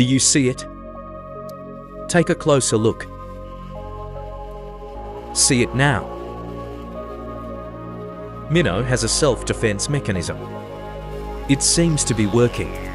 Do you see it? Take a closer look. See it now. Minnow has a self-defense mechanism. It seems to be working.